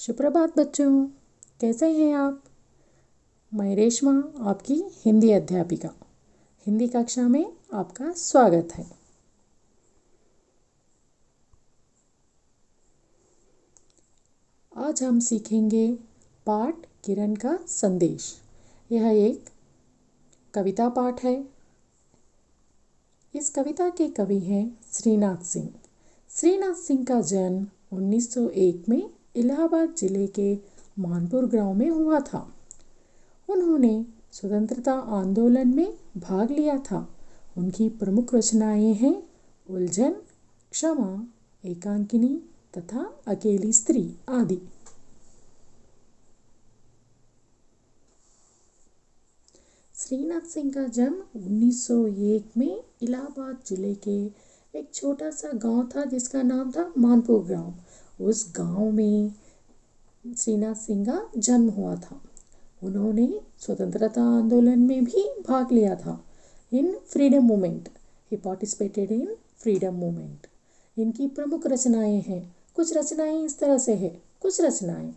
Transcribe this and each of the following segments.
सुप्रभात बच्चों, कैसे हैं आप? मैं रेशमा, आपकी हिंदी अध्यापिका। हिंदी कक्षा में आपका स्वागत है। आज हम सीखेंगे पाठ किरण का संदेश। यह एक कविता पाठ है। इस कविता के कवि हैं श्रीनाथ सिंह। श्रीनाथ सिंह का जन्म 1901 में इलाहाबाद ज़िले के मानपुर गाँव में हुआ था। उन्होंने स्वतंत्रता आंदोलन में भाग लिया था। उनकी प्रमुख रचनाएँ हैं उलझन, क्षमा, एकांकिनी तथा अकेली स्त्री आदि। श्रीनाथ सिंह का जन्म 1901 में इलाहाबाद ज़िले के एक छोटा सा गाँव था जिसका नाम था मानपुर गाँव। उस गाँव में श्रीनाथ सिंह का जन्म हुआ था। उन्होंने स्वतंत्रता आंदोलन में भी भाग लिया था। इन फ्रीडम मूवमेंट ही पार्टिसिपेटेड इन फ्रीडम मूवमेंट। इनकी प्रमुख रचनाएँ हैं। कुछ रचनाएँ इस तरह से है। कुछ रचनाएँ,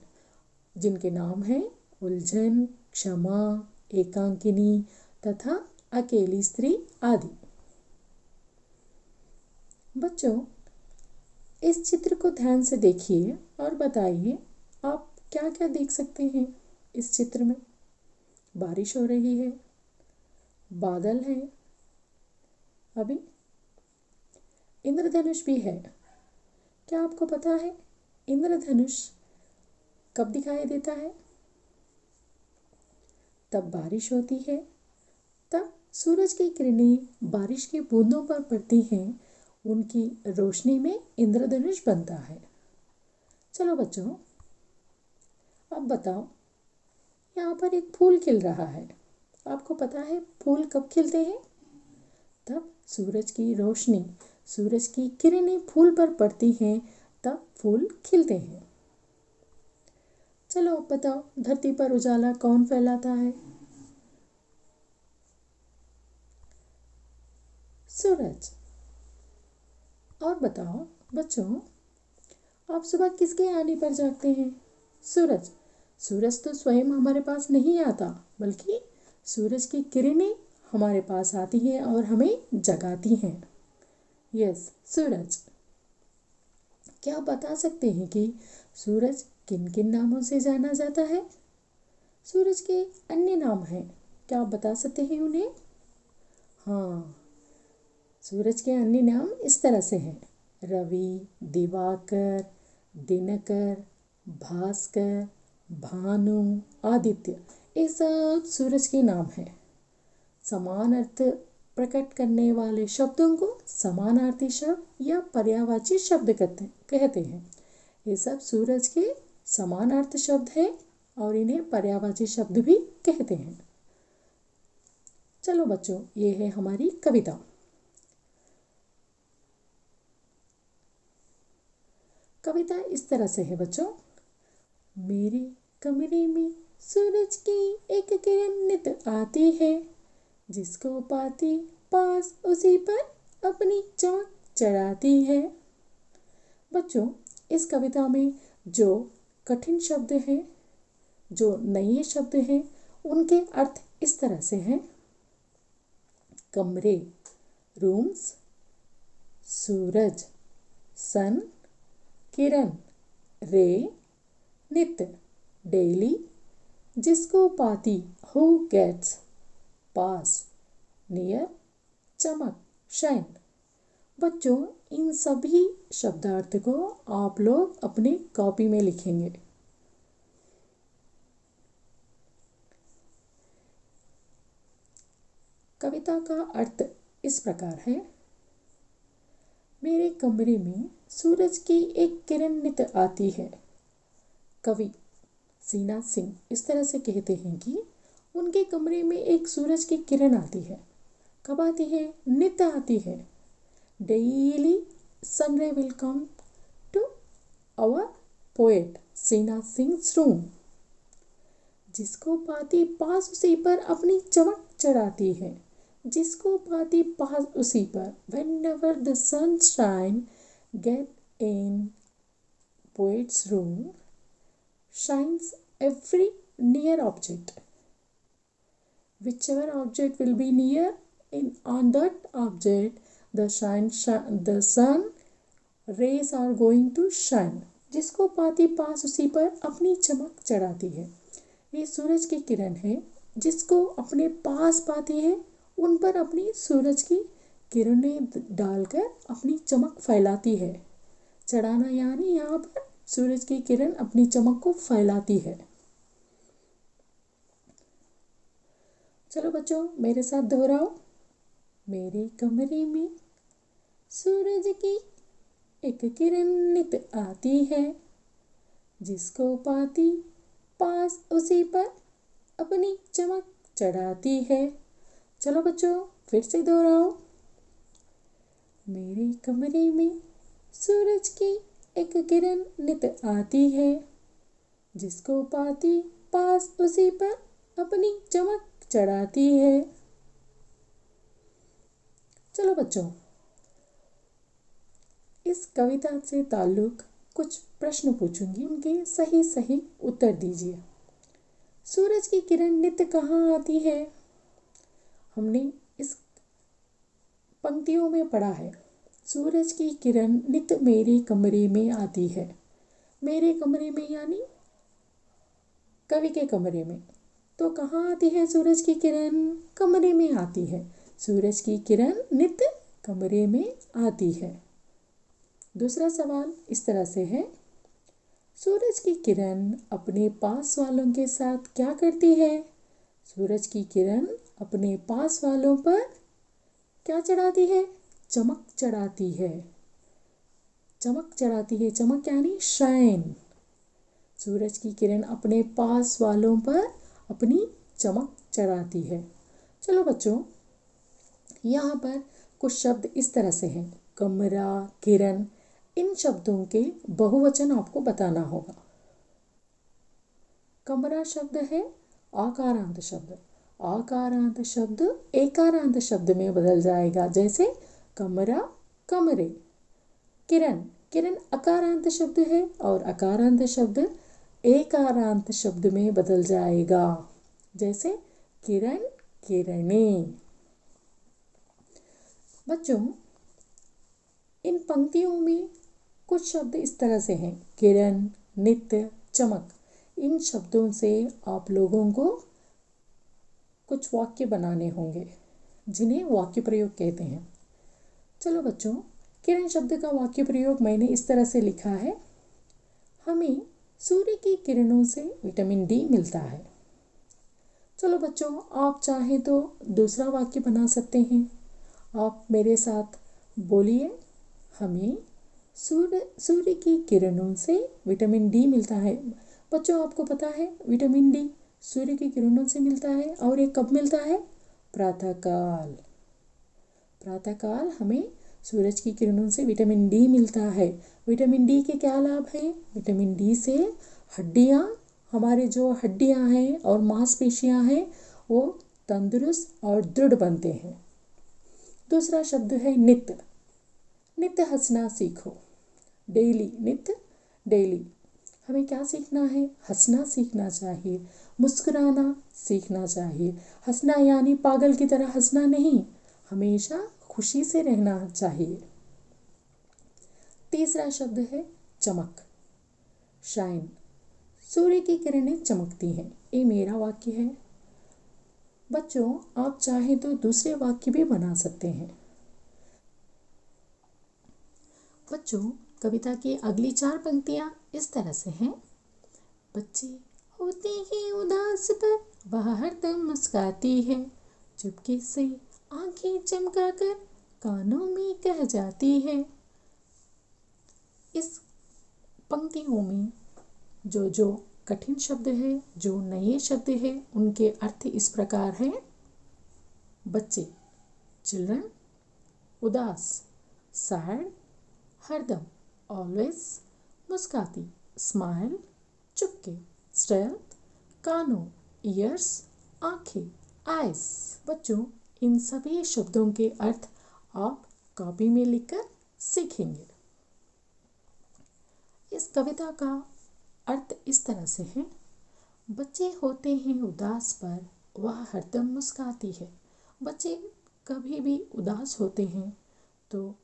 जिनके नाम हैं उलझन, क्षमा, एकांकिनी तथा अकेली स्त्री आदि। बच्चों इस चित्र को ध्यान से देखिए और बताइए, आप क्या क्या देख सकते हैं इस चित्र में? बारिश हो रही है, बादल है, अभी इंद्रधनुष भी है। क्या आपको पता है इंद्रधनुष कब दिखाई देता है? तब बारिश होती है, तब सूरज की किरणें बारिश की बूंदों पर पड़ती हैं उनकी रोशनी में इंद्रधनुष बनता है। चलो बच्चों, अब बताओ, यहाँ पर एक फूल खिल रहा है। आपको पता है फूल कब खिलते हैं? तब सूरज की रोशनी, सूरज की किरणें फूल पर पड़ती हैं, तब फूल खिलते हैं। चलो अब बताओ, धरती पर उजाला कौन फैलाता है? सूरज। और बताओ, बच्चों, आप सुबह किसके आने पर जागते हैं? सूरज। सूरज तो स्वयं हमारे पास नहीं आता, बल्कि सूरज की किरणें हमारे पास आती हैं और हमें जगाती हैं। यस, सूरज। क्या आप बता सकते हैं कि सूरज किन किन नामों से जाना जाता है? सूरज के अन्य नाम हैं। क्या आप बता सकते हैं उन्हें? हाँ सूरज के अन्य नाम इस तरह से हैं। रवि, दिवाकर, दिनकर, भास्कर, भानु, आदित्य, ये सब सूरज के नाम हैं। समान अर्थ प्रकट करने वाले शब्दों को समानार्थी शब्द या पर्यावाची शब्द कहते कहते हैं। ये सब सूरज के समानार्थ शब्द हैं और इन्हें पर्यावाची शब्द भी कहते हैं। चलो बच्चों, ये है हमारी कविता। कविता इस तरह से है, बच्चों। मेरे कमरे में सूरज की एक किरण नित आती है, जिसको पाती पास उसी पर अपनी चमक चढ़ाती है। बच्चों, इस कविता में जो कठिन शब्द हैं, जो नए शब्द हैं, उनके अर्थ इस तरह से हैं। कमरे, रूम्स, सूरज, सन किरण, रे नित्य डेली, जिसको पाती हु गेट्स, पास, नियर, चमक शाइन बच्चों, इन सभी शब्दार्थ को आप लोग अपनी कॉपी में लिखेंगे। कविता का अर्थ इस प्रकार है। मेरे कमरे में सूरज की एक किरण नित आती है। कवि सीना सिंह इस तरह से कहते हैं कि उनके कमरे में एक सूरज की किरण आती है। कब आती है? नित आती है। Daily sunray will come to our poet Sina Singh room जिसको पाती पास उसी पर अपनी चमक चढ़ाती है। जिसको पाती पास उसी पर। Whenever the sun shine get in poet's room shines every near object whichever object will be near in on that object the shine the sun rays are going to shine जिसको पाती पास उसी पर अपनी चमक चढ़ाती है। ये सूरज की किरण है, जिसको अपने पास पाती है उन पर अपनी सूरज की किरणें डालकर अपनी चमक फैलाती है। चढ़ाना यानी यहाँ पर सूरज की किरण अपनी चमक को फैलाती है। चलो बच्चों, मेरे साथ दोहराओ। मेरे कमरे में सूरज की एक किरण नित आती है। जिसको पाती, पास उसी पर अपनी चमक चढ़ाती है। चलो बच्चों, फिर से दोहराओ। मेरे कमरे में सूरज की एक किरण नित आती है, जिसको पाती पास उसी पर अपनी चमक चढ़ाती है। चलो बच्चों, इस कविता से ताल्लुक कुछ प्रश्न पूछूँगी, उनके सही सही उत्तर दीजिए। सूरज की किरण नित्य कहाँ आती है? हमने इस पंक्तियों में पढ़ा है। सूरज की किरण नित मेरे कमरे में आती है। मेरे कमरे में यानी कवि के कमरे में। तो कहाँ आती है सूरज की किरण? कमरे में आती है। सूरज की किरण नित कमरे में आती है। दूसरा सवाल इस तरह से है। सूरज की किरण अपने पास वालों के साथ क्या करती है? सूरज की किरण अपने पास वालों पर क्या चढ़ाती है? चमक चढ़ाती है। चमक चढ़ाती है। चमक यानी शाइन सूरज की किरण अपने पास वालों पर अपनी चमक चढ़ाती है। चलो बच्चों, यहाँ पर कुछ शब्द इस तरह से हैं। कमरा, किरण, इन शब्दों के बहुवचन आपको बताना होगा। कमरा शब्द है, आकारांत शब्द। आकारांत शब्द, एकारांत शब्द में बदल जाएगा। जैसे, कमरा, कमरे। किरण किरण अकारांत शब्द है और अकारांत शब्द एकारांत शब्द में बदल जाएगा। जैसे, किरण, किरणे। बच्चों, इन पंक्तियों में कुछ शब्द इस तरह से हैं। किरण, नित्य, चमक। इन शब्दों से आप लोगों को कुछ वाक्य बनाने होंगे, जिन्हें वाक्य प्रयोग कहते हैं। चलो बच्चों, किरण शब्द का वाक्य प्रयोग मैंने इस तरह से लिखा है। हमें सूर्य की किरणों से विटामिन डी मिलता है। चलो बच्चों, आप चाहें तो दूसरा वाक्य बना सकते हैं। आप मेरे साथ बोलिए, हमें सूर्य सूर्य की किरणों से विटामिन डी मिलता है। बच्चों, आपको पता है विटामिन डी? सूर्य की किरणों से मिलता है और ये कब मिलता है? प्रातःकाल। प्रातःकाल हमें सूरज की किरणों से विटामिन डी मिलता है। विटामिन डी के क्या लाभ हैं? विटामिन डी से हड्डियाँ, हमारे जो हड्डियाँ हैं और मांसपेशियाँ हैं, वो तंदुरुस्त और दृढ़ बनते हैं। दूसरा शब्द है नित्य। नित्य हंसना सीखो। डेली, नित्य डेली। हमें क्या सीखना है? हंसना सीखना चाहिए। मुस्कुराना सीखना चाहिए। हंसना यानी पागल की तरह हंसना नहीं, हमेशा खुशी से रहना चाहिए। तीसरा शब्द है चमक। शाइन। सूर्य की किरणें चमकती हैं। ये मेरा वाक्य है। बच्चों, आप चाहें तो दूसरे वाक्य भी बना सकते हैं। बच्चों, कविता की अगली चार पंक्तियाँ इस तरह से हैं। बच्चे होते ही उदास पर वह हरदम मुस्काती है। चुपके से आँखें चमका कर कानों में कह जाती है। इस पंक्तियों में जो जो कठिन शब्द है, जो नए शब्द है, उनके अर्थ इस प्रकार हैं। बच्चे, चिल्ड्रन, उदास, सैड, हरदम ऑलवेज मुस्काती स्माइल चुपके स्टेल्थ कानों ईयर्स आँखें आइस बच्चों, इन सभी शब्दों के अर्थ आप कॉपी में लिखकर सीखेंगे। इस कविता का अर्थ इस तरह से है, बच्चे होते हैं उदास पर, वह हरदम मुस्काती है। बच्चे कभी भी उदास होते हैं तो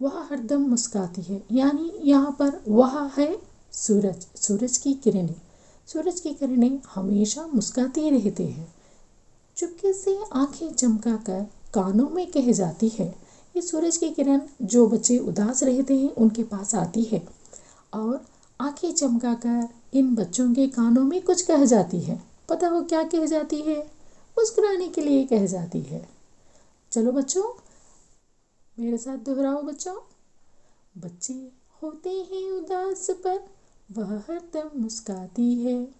वह हरदम मुस्काती है। यानी यहाँ पर वह है सूरज सूरज की किरणें। सूरज की किरणें हमेशा मुस्काती रहते हैं। चुपके से आँखें चमकाकर कानों में कह जाती है, ये सूरज की किरण जो बच्चे उदास रहते हैं, उनके पास आती है। और आँखें चमकाकर इन बच्चों के कानों में कुछ कह जाती है। पता हो क्या कह जाती है? मुस्कुराने के लिए कह जाती है। चलो बच्चों मेरे साथ दोहराओ बच्चों। बच्चे होते हैं उदास पर, वह हरदम मुस्काती है।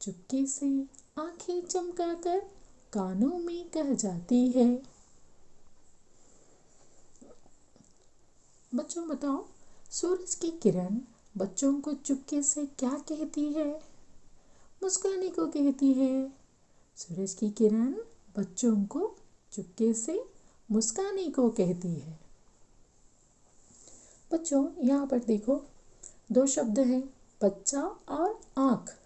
चुपके से आँखें चमकाकर कानों में कह जाती है। बच्चों बताओ, सूरज की किरण बच्चों को चुपके से क्या कहती है? मुस्काने को कहती है। सूरज की किरण बच्चों को चुपके से मुस्काने को कहती है। बच्चों, यहाँ पर देखो, दो शब्द हैं, बच्चा और आँख।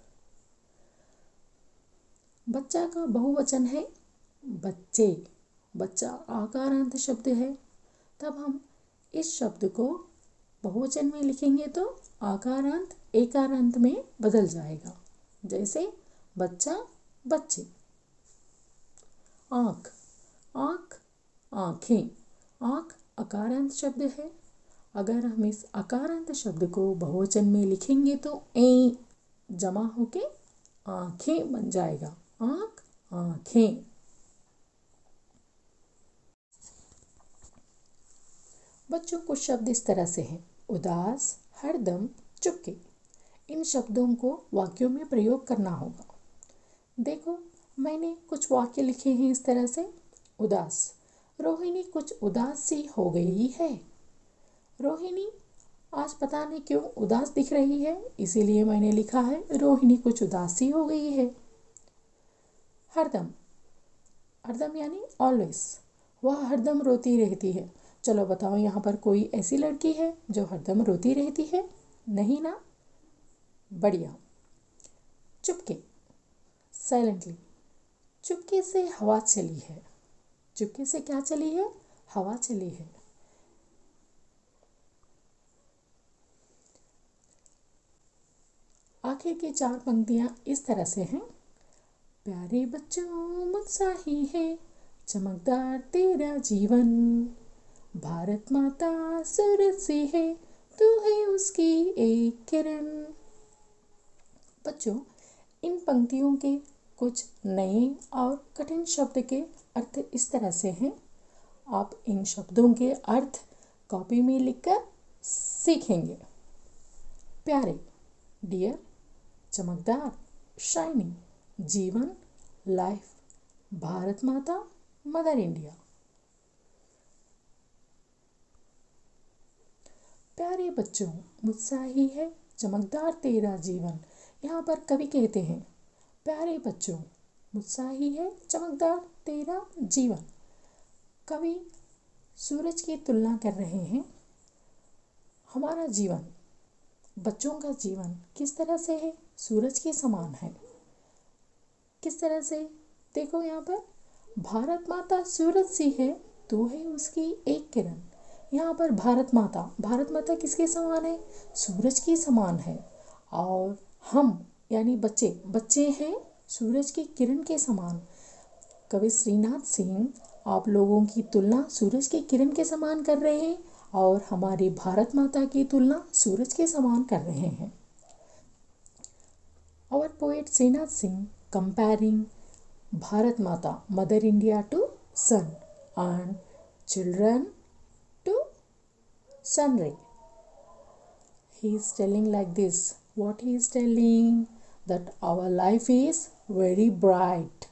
बच्चा का बहुवचन है, बच्चे। बच्चा आकारांत शब्द है। तब हम इस शब्द को बहुवचन में लिखेंगे तो आकारांत, एकारांत में बदल जाएगा। जैसे, बच्चा, बच्चे। आँख। आँख आँखें। आँख अकारांत शब्द है। अगर हम इस अकारांत शब्द को बहुवचन में लिखेंगे तो ए जमा होके आँखें बन जाएगा। आँख, आँखें। बच्चों, कुछ शब्द इस तरह से हैं। उदास, हरदम, चुपके। इन शब्दों को वाक्यों में प्रयोग करना होगा। देखो, मैंने कुछ वाक्य लिखे हैं इस तरह से। उदास रोहिणी कुछ उदास सी हो गई है। रोहिणी, आज पता नहीं क्यों उदास दिख रही है, इसीलिए मैंने लिखा है, रोहिणी कुछ उदास सी हो गई है। हरदम हरदम यानी ऑलवेज वह हरदम रोती रहती है। चलो बताओ, यहाँ पर कोई ऐसी लड़की है जो हरदम रोती रहती है? नहीं ना? बढ़िया। चुपके साइलेंटली चुपके से हवा चली है। चुपके से क्या चली है? हवा चली है। आखिर की चार पंक्तियाँ इस तरह से हैं। प्यारे बच्चों उत्साही है, चमकदार तेरा जीवन। भारत माता, सूरज सी है, तू है उसकी एक किरण। बच्चों, इन पंक्तियों के कुछ नए और कठिन शब्द के अर्थ इस तरह से हैं। आप इन शब्दों के अर्थ कॉपी में लिखकर सीखेंगे। प्यारे, डियर, चमकदार शाइनिंग जीवन, life, Bharat Mata, mother India. प्यारे बच्चों, उत्साही है, चमकदार तेरा जीवन। यहाँ पर कवि कहते हैं प्यारे बच्चों उत्साही है चमकदार तेरा जीवन। कवि सूरज की तुलना कर रहे हैं। हमारा जीवन, बच्चों का जीवन किस तरह से है? सूरज के समान है। किस तरह से? देखो यहाँ पर, भारत माता सूरज सी है, तू है उसकी एक किरण। यहाँ पर भारत माता भारत माता किसके समान है? सूरज की समान है। और हम यानी बच्चे बच्चे हैं सूरज की किरण के समान। कवि श्रीनाथ सिंह आप लोगों की तुलना सूरज की किरण के समान कर रहे हैं और हमारी भारत माता की तुलना सूरज के समान कर रहे हैं। और poet Shrinath Singh comparing Bharat Mata, Mother India to sun and children to sun ray. He is telling like this. What he is that our life is very bright,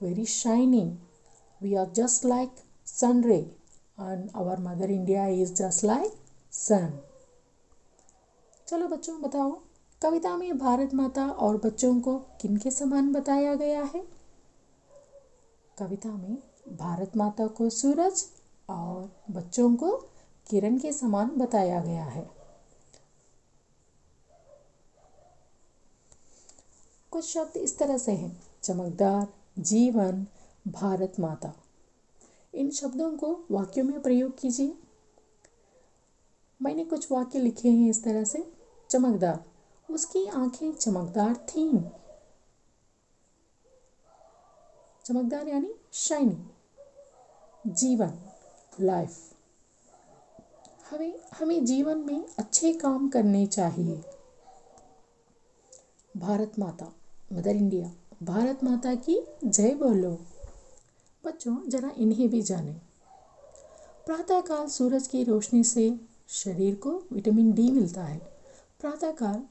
very shining. We are just like sun ray and our Mother India is just like sun. चलो बच्चों बताओ कविता में भारत माता और बच्चों को किन के समान बताया गया है कविता में भारत माता को सूरज और बच्चों को किरण के समान बताया गया है कुछ शब्द इस तरह से हैं। चमकदार, जीवन, भारत माता। इन शब्दों को वाक्यों में प्रयोग कीजिए। मैंने कुछ वाक्य लिखे हैं इस तरह से। चमकदार, उसकी आँखें चमकदार थीं। चमकदार यानी शाइनिंग जीवन, लाइफ। हमें हमें जीवन में अच्छे काम करने चाहिए। भारत माता। Mother India. भारत माता की जय बोलो। बच्चों, जरा इन्हें भी जाने। प्रातःकाल सूरज की रोशनी से शरीर को विटामिन डी मिलता है। प्रातःकाल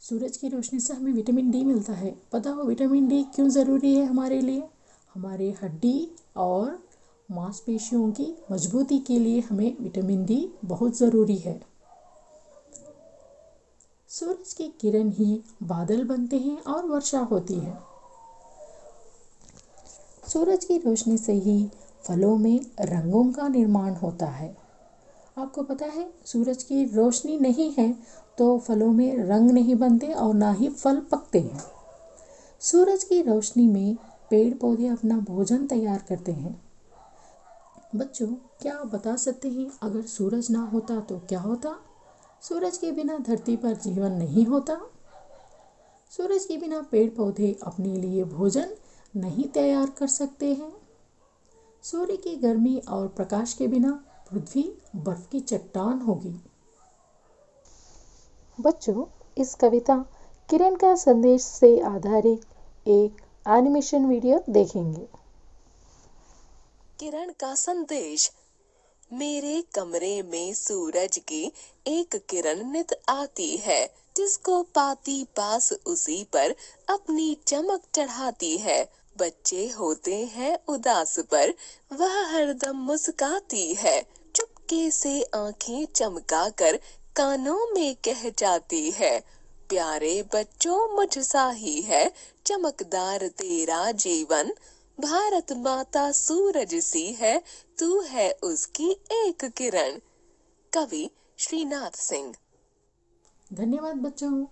सूरज की रोशनी से हमें विटामिन डी मिलता है। पता हो विटामिन डी क्यों ज़रूरी है हमारे लिए? हमारे हड्डी और मांसपेशियों की मजबूती के लिए हमें विटामिन डी बहुत ज़रूरी है। सूरज की किरण ही बादल बनते हैं और वर्षा होती है। सूरज की रोशनी से ही फलों में रंगों का निर्माण होता है। आपको पता है, सूरज की रोशनी नहीं है तो फलों में रंग नहीं बनते और ना ही फल पकते हैं। सूरज की रोशनी में पेड़ पौधे अपना भोजन तैयार करते हैं। बच्चों, क्या आप बता सकते हैं, अगर सूरज ना होता तो क्या होता? सूरज के बिना धरती पर जीवन नहीं होता। सूरज के बिना पेड़ पौधे अपने लिए भोजन नहीं तैयार कर सकते हैं। सूर्य की गर्मी और प्रकाश के बिना पृथ्वी बर्फ़ की चट्टान होगी। बच्चों, इस कविता किरण का संदेश से आधारित एक एनिमेशन वीडियो देखेंगे। किरण का संदेश मेरे कमरे में सूरज की एक किरण नित आती है, जिसको पाती पास उसी पर अपनी चमक चढ़ाती है। बच्चे होते हैं उदास पर, वह हरदम मुस्काती है। चुपके से आँखें चमका कर कानों में कह जाती है, प्यारे बच्चों, मुझ सा ही है, चमकदार तेरा जीवन। भारत माता सूरज सी है, तू है उसकी एक किरण। कवि श्रीनाथ सिंह। धन्यवाद बच्चों।